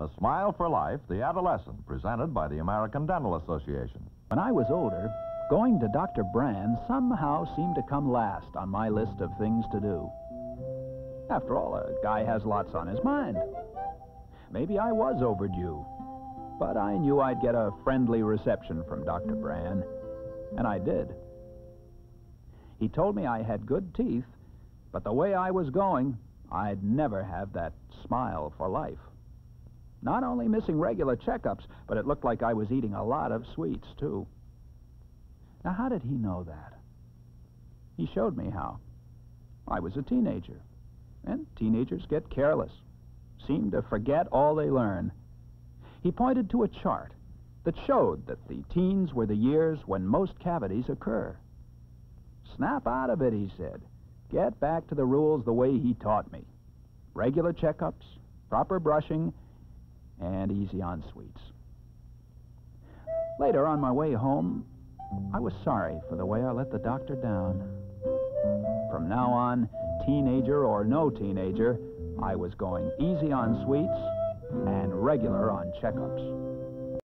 A Smile for Life, The Adolescent, presented by the American Dental Association. When I was older, going to Dr. Brand somehow seemed to come last on my list of things to do. After all, a guy has lots on his mind. Maybe I was overdue, but I knew I'd get a friendly reception from Dr. Brand, and I did. He told me I had good teeth, but the way I was going, I'd never have that smile for life. Not only missing regular checkups, but it looked like I was eating a lot of sweets, too. Now, how did he know that? He showed me how. I was a teenager, and teenagers get careless, seem to forget all they learn. He pointed to a chart that showed that the teens were the years when most cavities occur. Snap out of it, he said. Get back to the rules the way he taught me. Regular checkups, proper brushing, and easy on sweets. Later, on my way home, I was sorry for the way I let the doctor down. From now on, teenager or no teenager, I was going easy on sweets and regular on checkups.